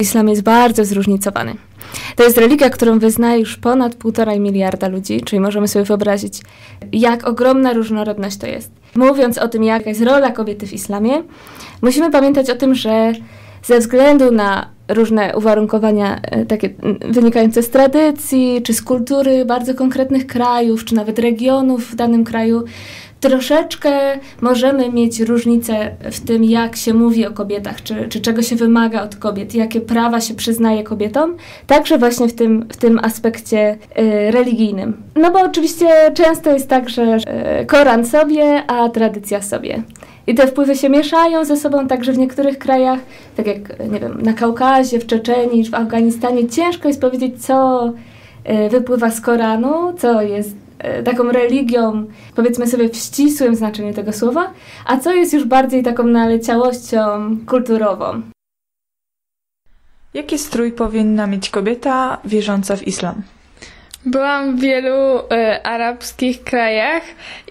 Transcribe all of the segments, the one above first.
Islam jest bardzo zróżnicowany. To jest religia, którą wyznaje już ponad półtora miliarda ludzi, czyli możemy sobie wyobrazić, jak ogromna różnorodność to jest. Mówiąc o tym, jaka jest rola kobiety w islamie, musimy pamiętać o tym, że ze względu na różne uwarunkowania e, takie wynikające z tradycji, czy z kultury bardzo konkretnych krajów, czy nawet regionów w danym kraju, troszeczkę możemy mieć różnice w tym, jak się mówi o kobietach, czy, czy czego się wymaga od kobiet, jakie prawa się przyznaje kobietom, także właśnie w tym, w tym aspekcie y, religijnym. No bo oczywiście często jest tak, że y, Koran sobie, a tradycja sobie. I te wpływy się mieszają ze sobą także w niektórych krajach, tak jak nie wiem, na Kaukazie, w Czeczenii, w Afganistanie. Ciężko jest powiedzieć, co y, wypływa z Koranu, co jest taką religią, powiedzmy sobie w ścisłym znaczeniu tego słowa, a co jest już bardziej taką naleciałością kulturową. Jaki strój powinna mieć kobieta wierząca w islam? Byłam w wielu e, arabskich krajach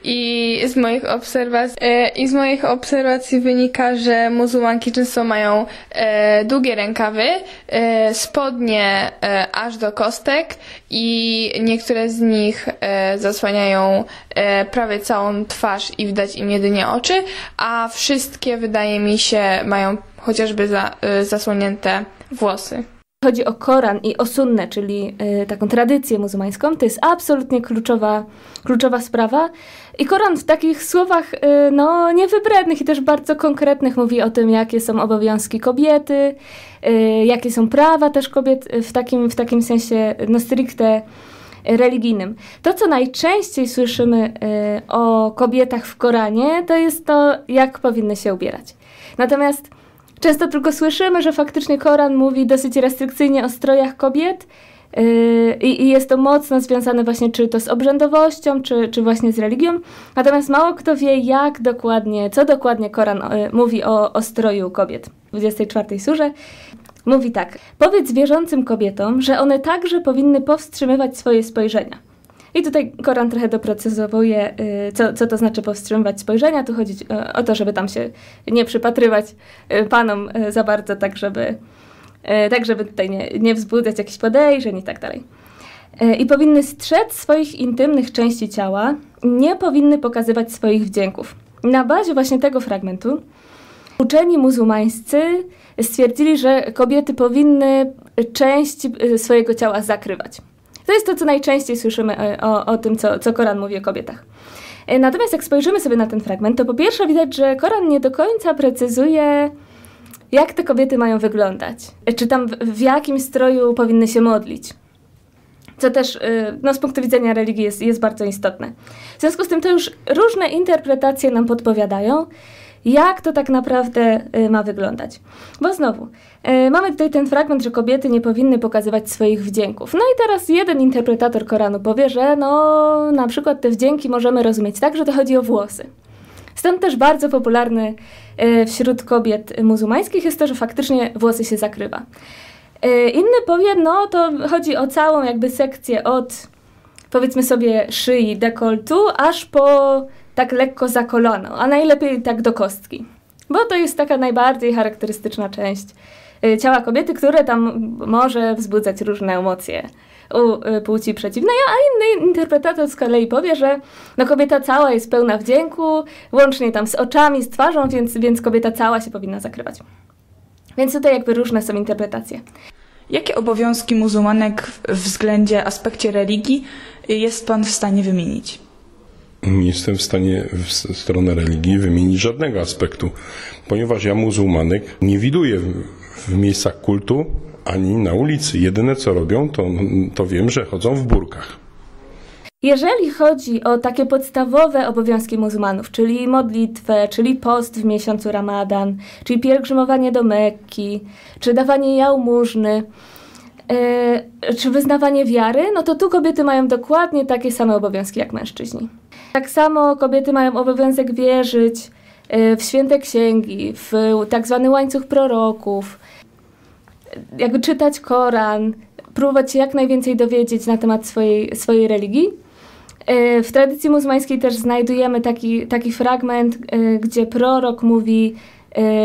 i z moich obserwacji e, i z moich obserwacji wynika, że muzułmanki często mają e, długie rękawy, e, spodnie e, aż do kostek i niektóre z nich e, zasłaniają prawie całą twarz i widać im jedynie oczy, a wszystkie wydaje mi się mają chociażby za, zasłonięte włosy chodzi o Koran i o sunnę, czyli y, taką tradycję muzułmańską, to jest absolutnie kluczowa, kluczowa sprawa. I Koran w takich słowach y, no, niewybrednych i też bardzo konkretnych mówi o tym, jakie są obowiązki kobiety, y, jakie są prawa też kobiet w takim, w takim sensie no, stricte religijnym. To, co najczęściej słyszymy o kobietach w Koranie, to jest to, jak powinny się ubierać. Natomiast Często tylko słyszymy, że faktycznie Koran mówi dosyć restrykcyjnie o strojach kobiet. Yy, I, jest to mocno związane właśnie czy to z obrzędowością, czy, czy właśnie z religią. Natomiast mało kto wie, jak dokładnie, co dokładnie Koran yy, mówi o, o stroju kobiet. W 24 surze mówi tak: Powiedz wierzącym kobietom, że one także powinny powstrzymywać swoje spojrzenia. I tutaj Koran trochę doprecyzowuje, y, co, co to znaczy powstrzymywać spojrzenia. Tu chodzi y, o to, żeby tam się nie przypatrywać y, panom za bardzo, tak żeby, tak żeby tutaj nie, nie wzbudzać jakichś podejrzeń i tak dalej. I powinny strzec swoich intymnych części ciała, nie powinny pokazywać swoich wdzięków. Na bazie właśnie tego fragmentu uczeni muzułmańscy stwierdzili, że kobiety powinny część swojego ciała zakrywać. To jest to, co najczęściej słyszymy e, o, o tym, co, co Koran mówi o kobietach. E, natomiast jak spojrzymy sobie na ten fragment, to po pierwsze widać, że Koran nie do końca precyzuje, jak te kobiety mają wyglądać. E, czy tam w, w jakim stroju powinny się modlić. Co też no, z punktu widzenia religii jest, jest bardzo istotne. W związku z tym to już różne interpretacje nam podpowiadają, jak to tak naprawdę y, ma wyglądać. Bo znowu, y, mamy tutaj ten fragment, że kobiety nie powinny pokazywać swoich wdzięków. No i teraz jeden interpretator Koranu powie, że no na przykład te wdzięki możemy rozumieć tak, że to chodzi o włosy. Stąd też bardzo popularny y, wśród kobiet muzułmańskich jest to, że faktycznie włosy się zakrywa. Inny powie, no to chodzi o całą jakby sekcję od powiedzmy sobie szyi, dekoltu, aż po tak lekko za kolano, a najlepiej tak do kostki. Bo to jest taka najbardziej charakterystyczna część y, ciała kobiety, które tam może wzbudzać różne emocje u y, płci przeciwnej, a inny interpretator z kolei powie, że no kobieta cała jest pełna wdzięku, łącznie tam z oczami, z twarzą, więc, więc kobieta cała się powinna zakrywać. Więc tutaj jakby różne są interpretacje. Jakie obowiązki muzułmanek względzie aspekcie religii jest Pan w stanie wymienić? nie jestem w stanie w stronę religii wymienić żadnego aspektu, ponieważ ja muzułmanek nie widuję w miejscach kultu ani na ulicy. Jedyne co robią, to, to wiem, że chodzą w burkach. Jeżeli chodzi o takie podstawowe obowiązki muzułmanów, czyli modlitwę, czyli post w miesiącu Ramadan, czyli pielgrzymowanie do Mekki, czy dawanie jałmużny, yy, czy wyznawanie wiary, no to tu kobiety mają dokładnie takie same obowiązki jak mężczyźni. Tak samo kobiety mają obowiązek wierzyć e, w święte księgi, w tak zwany łańcuch proroków, jakby czytać Koran, próbować się jak najwięcej dowiedzieć na temat swojej, swojej religii. E, w tradycji muzułmańskiej też znajdujemy taki, taki fragment, e, gdzie prorok mówi,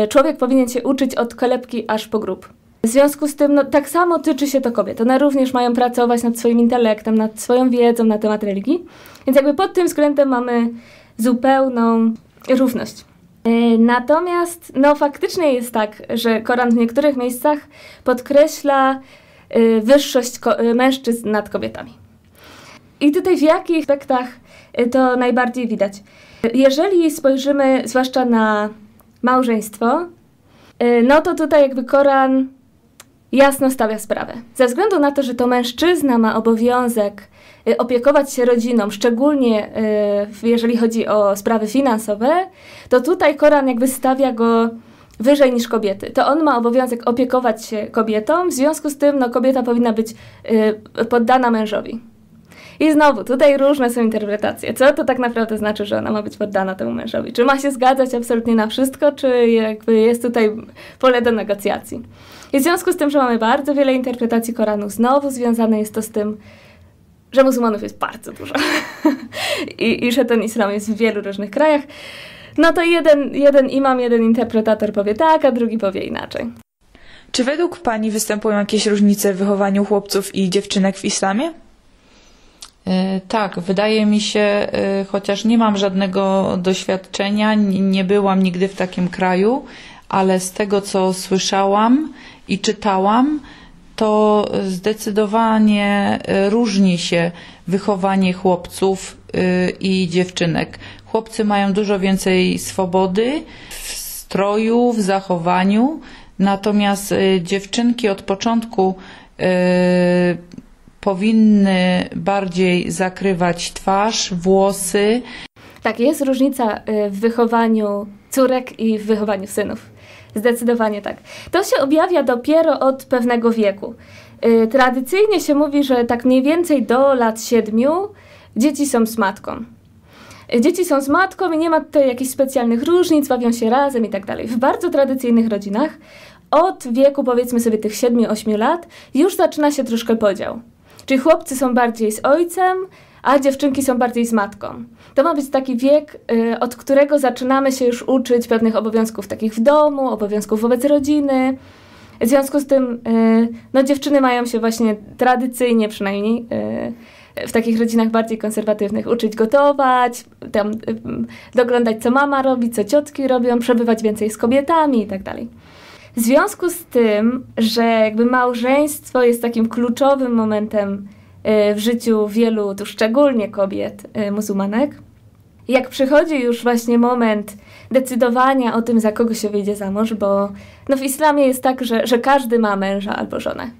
człowiek powinien się uczyć od kolebki aż po grób. W związku z tym, no, tak samo tyczy się to kobiet. One również mają pracować nad swoim intelektem, nad swoją wiedzą na temat religii. Więc jakby pod tym względem mamy zupełną równość. E, natomiast no, faktycznie jest tak, że Koran w niektórych miejscach podkreśla e, wyższość e, mężczyzn nad kobietami. I tutaj w jakich aspektach to najbardziej widać? Jeżeli spojrzymy zwłaszcza na małżeństwo, no to tutaj jakby Koran jasno stawia sprawę. Ze względu na to, że to mężczyzna ma obowiązek Y, opiekować się rodziną, szczególnie y, jeżeli chodzi o sprawy finansowe, to tutaj Koran jakby stawia go wyżej niż kobiety. To on ma obowiązek opiekować się kobietą, w związku z tym no, kobieta powinna być y, poddana mężowi. I znowu, tutaj różne są interpretacje. Co to tak naprawdę znaczy, że ona ma być poddana temu mężowi? Czy ma się zgadzać absolutnie na wszystko, czy jakby jest tutaj pole do negocjacji? I w związku z tym, że mamy bardzo wiele interpretacji Koranu, znowu związane jest to z tym, że muzułmanów jest bardzo dużo I, i że ten islam jest w wielu różnych krajach, no to jeden, jeden imam, jeden interpretator powie tak, a drugi powie inaczej. Czy według Pani występują jakieś różnice w wychowaniu chłopców i dziewczynek w islamie? E, tak, wydaje mi się, e, chociaż nie mam żadnego doświadczenia, nie byłam nigdy w takim kraju, ale z tego co słyszałam i czytałam, to zdecydowanie e, różni się wychowanie chłopców i dziewczynek. Chłopcy mają dużo więcej swobody w stroju, w zachowaniu, natomiast dziewczynki od początku powinny bardziej zakrywać twarz, włosy. Tak, jest różnica w wychowaniu córek i w wychowaniu synów. Zdecydowanie tak. To się objawia dopiero od pewnego wieku. Yy, tradycyjnie się mówi, że tak mniej więcej do lat siedmiu dzieci są z matką. Yy, dzieci są z matką i nie ma tutaj jakichś specjalnych różnic, bawią się razem i tak dalej. W bardzo tradycyjnych rodzinach od wieku powiedzmy sobie tych 7-8 lat już zaczyna się troszkę podział. Czyli chłopcy są bardziej z ojcem, a dziewczynki są bardziej z matką. To ma być taki wiek, y, od którego zaczynamy się już uczyć pewnych obowiązków takich w domu, obowiązków wobec rodziny. W związku z tym, y, no dziewczyny mają się właśnie tradycyjnie przynajmniej y, w takich rodzinach bardziej konserwatywnych uczyć gotować, tam doglądać co mama robi, co ciotki robią, przebywać więcej z kobietami i tak. W związku z tym, że jakby małżeństwo jest takim kluczowym momentem w życiu wielu, tu szczególnie kobiet muzułmanek, jak przychodzi już właśnie moment decydowania o tym, za kogo się wyjdzie za mąż, bo no w islamie jest tak, że, że każdy ma męża albo żonę.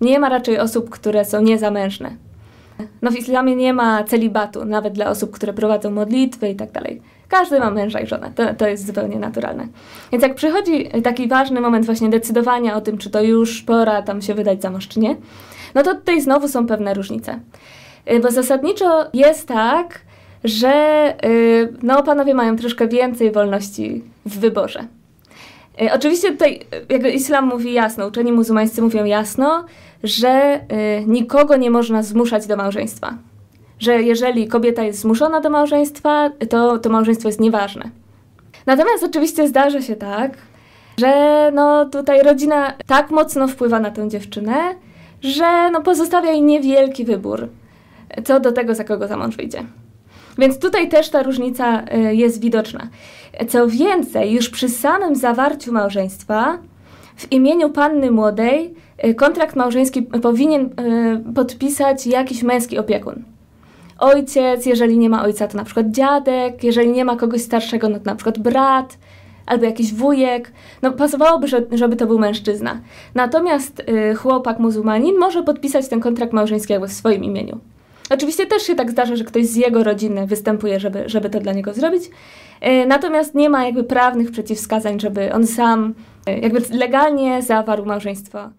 Nie ma raczej osób, które są niezamężne. No w islamie nie ma celibatu, nawet dla osób, które prowadzą modlitwy i tak dalej. Każdy ma męża i żonę, to, to jest zupełnie naturalne. Więc jak przychodzi taki ważny moment właśnie decydowania o tym, czy to już pora tam się wydać za mąż, czy nie, no to tutaj znowu są pewne różnice. Bo zasadniczo jest tak, że y, no, panowie mają troszkę więcej wolności w wyborze. Y, oczywiście tutaj jakby islam mówi jasno, uczeni muzułmańscy mówią jasno, że y, nikogo nie można zmuszać do małżeństwa. Że jeżeli kobieta jest zmuszona do małżeństwa, to to małżeństwo jest nieważne. Natomiast oczywiście zdarza się tak, że no tutaj rodzina tak mocno wpływa na tę dziewczynę, że no pozostawia jej niewielki wybór co do tego, za kogo za mąż wyjdzie. Więc tutaj też ta różnica y, jest widoczna. Co więcej, już przy samym zawarciu małżeństwa w imieniu panny młodej y, kontrakt małżeński powinien y, podpisać jakiś męski opiekun. Ojciec, jeżeli nie ma ojca, to na przykład dziadek, jeżeli nie ma kogoś starszego, no to na przykład brat albo jakiś wujek. No pasowałoby, żeby to był mężczyzna. Natomiast chłopak muzułmanin może podpisać ten kontrakt małżeński jakby w swoim imieniu. Oczywiście też się tak zdarza, że ktoś z jego rodziny występuje, żeby, żeby to dla niego zrobić. E, natomiast nie ma jakby prawnych przeciwwskazań, żeby on sam e, jakby legalnie zawarł małżeństwo